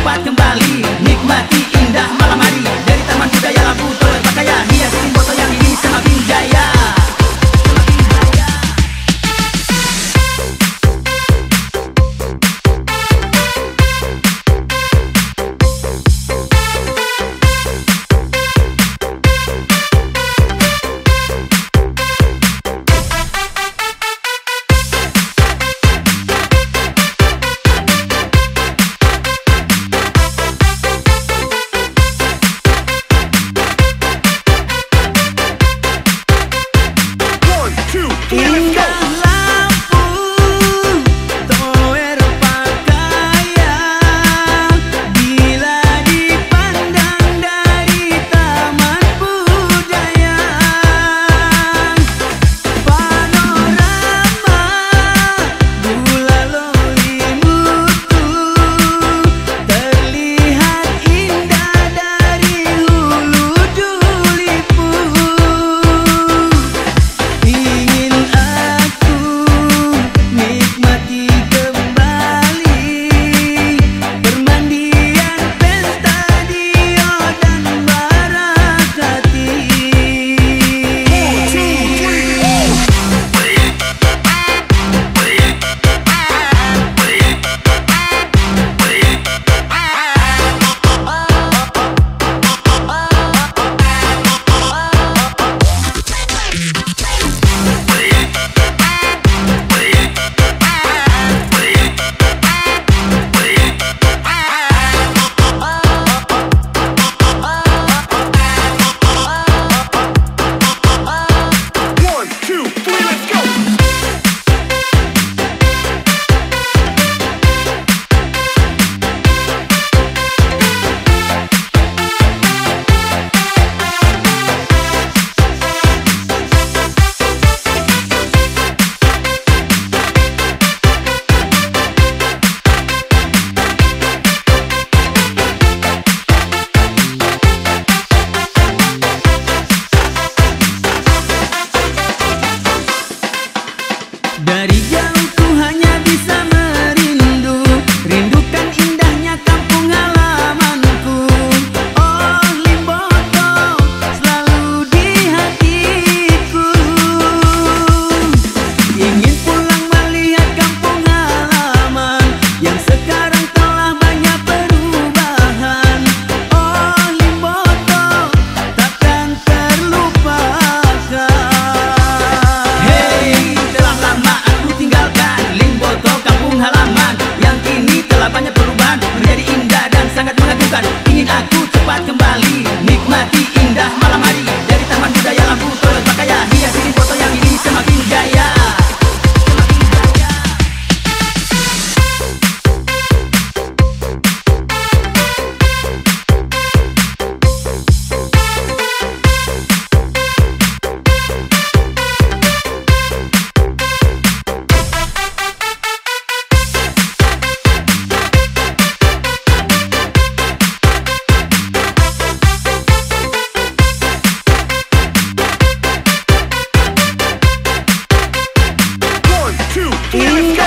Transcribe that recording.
cepat kembali. Ooh.